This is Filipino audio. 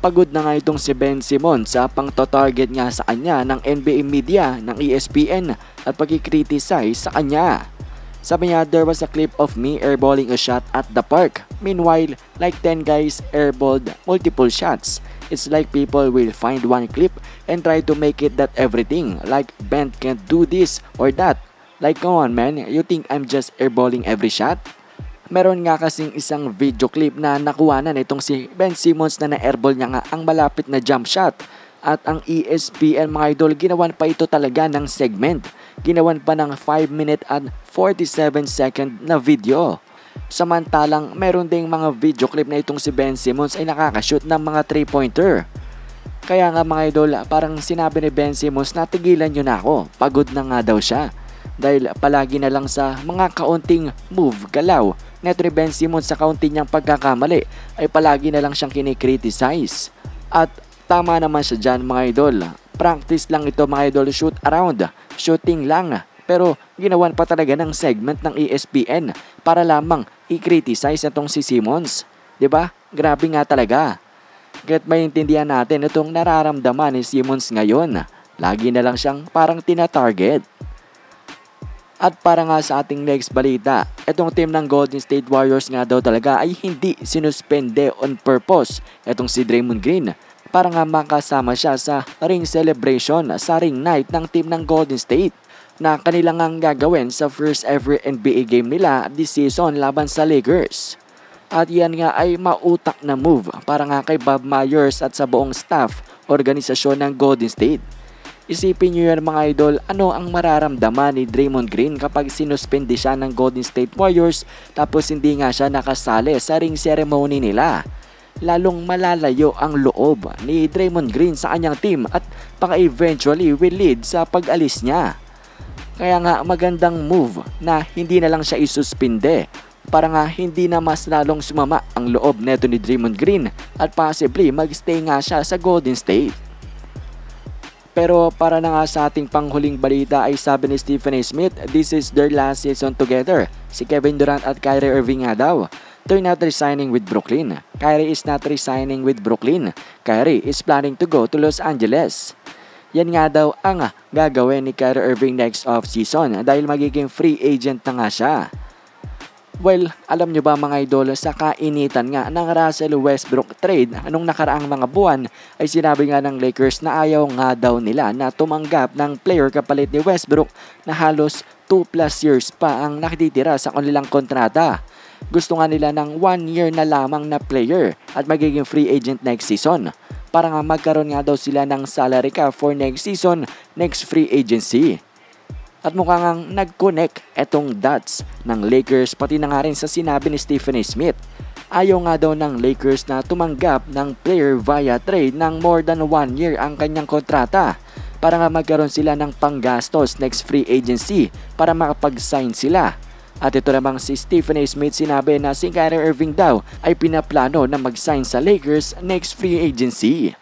Pagod na nga itong si Ben Simmons sa pang-target nga sa kanya ng NBA media ng ESPN at pagkikriticize sa kanya. Sabi niya, there was a clip of me airballing a shot at the park. Meanwhile, like 10 guys airballed multiple shots. It's like people will find one clip and try to make it that everything. Like Ben can't do this or that. Like come on man, you think I'm just airballing every shot? Meron nga kasing isang video clip na nakuhanan itong si Ben Simmons na na-airball niya nga ang malapit na jump shot. At ang ESPN mga idol, ginawan pa ito talaga ng segment. Ginawan pa ng 5 minute and 47 second na video. Samantalang meron ding mga video clip na itong si Ben Simmons ay nakakashoot ng mga 3-pointer. Kaya nga mga idol, parang sinabi ni Ben Simmons na tigilan nyo na ako, pagod na nga daw siya. Dahil palagi na lang sa mga kaunting move, galaw, neto ni Ben Simmons sa kaunti niyang pagkakamali ay palagi na lang siyang kinikriticize. At tama naman siya dyan mga idol. Practice lang ito mga idol, shoot around, shooting lang. Pero ginawan pa talaga ng segment ng ESPN para lamang i-criticize itong si Simmons. ba? Grabe nga talaga. Kahit maintindihan natin itong nararamdaman ni Simmons ngayon. Lagi na lang siyang parang tina-target. At para nga sa ating next balita, itong team ng Golden State Warriors nga daw talaga ay hindi sinuspende on purpose itong si Draymond Green para nga makasama siya sa ring celebration sa ring night ng team ng Golden State na kanilang ang gagawin sa first ever NBA game nila this season laban sa Lakers. At yan nga ay mautak na move para nga kay Bob Myers at sa buong staff organisasyon ng Golden State. Isipin nyo yan mga idol, ano ang mararamdaman ni Draymond Green kapag sinuspindi siya ng Golden State Warriors tapos hindi nga siya nakasali sa ring ceremony nila. Lalong malalayo ang loob ni Draymond Green sa kanyang team at baka eventually will lead sa pag-alis niya. Kaya nga magandang move na hindi na lang siya isuspinde para nga hindi na mas lalong sumama ang loob neto ni Draymond Green at possibly magstay nga siya sa Golden State. Pero para na nga sa ating panghuling balita ay sabi ni Stephen A. Smith, this is their last season together. Si Kevin Durant at Kyrie Irving nga daw. They're not resigning with Brooklyn. Kyrie is not resigning with Brooklyn. Kyrie is planning to go to Los Angeles. Yan nga daw ang gagawin ni Kyrie Irving next off-season dahil magiging free agent na nga siya. Well, alam nyo ba mga idol, sa kainitan nga ng Russell Westbrook trade anong nakaraang mga buwan ay sinabi nga ng Lakers na ayaw nga daw nila na tumanggap ng player kapalit ni Westbrook na halos 2 plus years pa ang nakititira sa kanilang kontrata. Gusto nga nila ng 1 year na lamang na player at magiging free agent next season para nga magkaroon nga daw sila ng salary cap for next season, next free agency. At mukhang ang nag-connect etong dots ng Lakers pati na nga rin sa sinabi ni Stephen. Smith. Ayaw nga daw ng Lakers na tumanggap ng player via trade ng more than 1 year ang kanyang kontrata para nga magkaroon sila ng panggastos next free agency para makapag-sign sila. At ito namang si Stephen. Smith sinabi na si Kyrie Irving daw ay pinaplano na mag-sign sa Lakers next free agency.